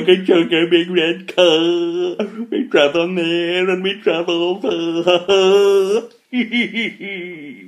sugar, sugar, big red car. We travel there and we travel far.